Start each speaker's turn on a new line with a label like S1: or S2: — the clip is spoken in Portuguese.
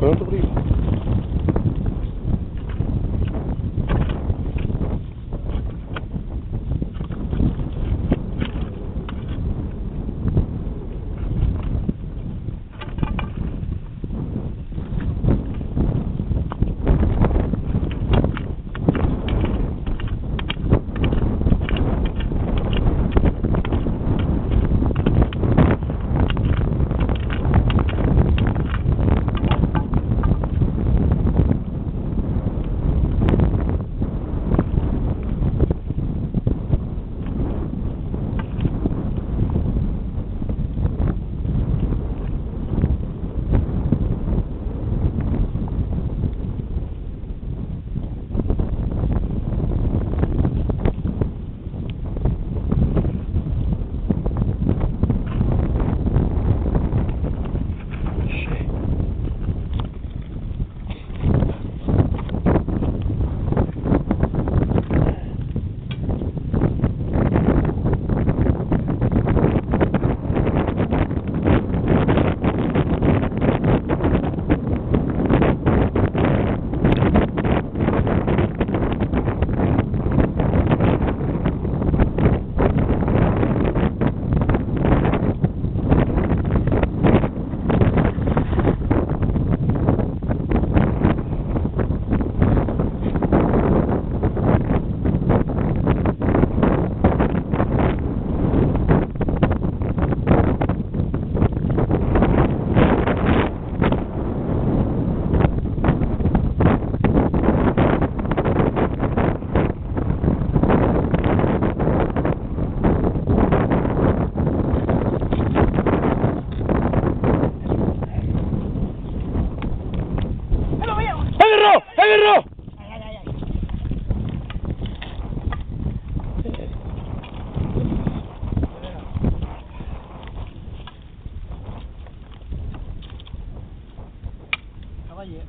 S1: procurando sobre isso.
S2: 可以。